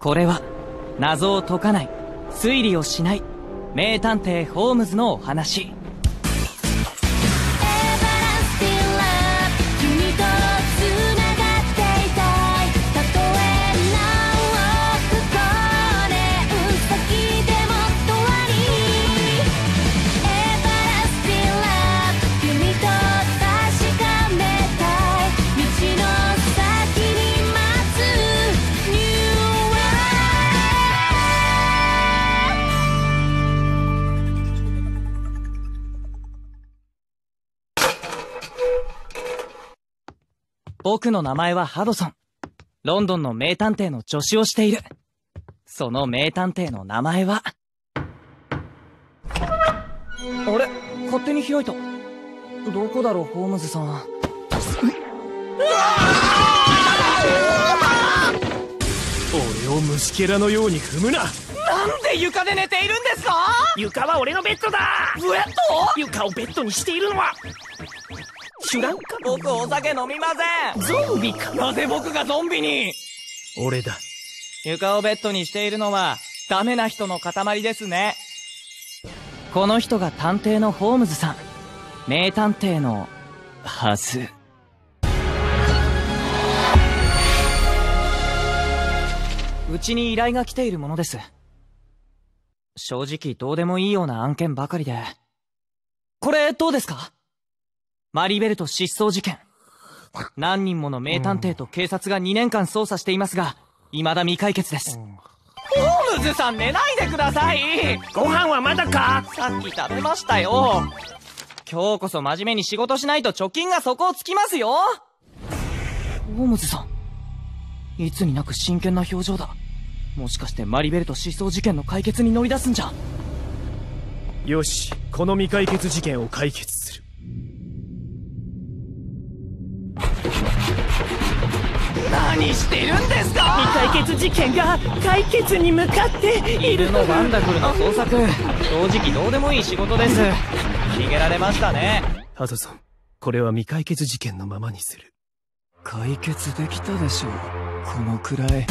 これは、謎を解かない、推理をしない、名探偵ホームズのお話。僕の名前はハドソン。ロンドンの名探偵の助手をしている。その名探偵の名前は？あれ？勝手に開いた。どこだろう、ホームズさん。俺を虫けらのように踏むななんで床で寝ているんですか？床は俺のベッドだベッド？床をベッドにしているのはシュランカ僕お酒飲みませんゾンビかな？ぜ僕がゾンビに。俺だ。床をベッドにしているのはダメな人の塊ですね。この人が探偵のホームズさん。名探偵のはず。うちに依頼が来ているものです。正直どうでもいいような案件ばかりで。これどうですか？マリベルト失踪事件。何人もの名探偵と警察が2年間捜査していますが、未だ未解決です。ホームズさん寝ないでくださいご飯はまだか？さっき食べましたよ。今日こそ真面目に仕事しないと貯金が底をつきますよホームズさん。いつになく真剣な表情だ。もしかしてマリベルト失踪事件の解決に乗り出すんじゃ。よし、この未解決事件を解決する。何してるんですか？未解決事件が解決に向かっているのワンダフルの捜索正直どうでもいい仕事です。逃げられましたね。ハドソンこれは未解決事件のままにする。解決できたでしょう。このくらい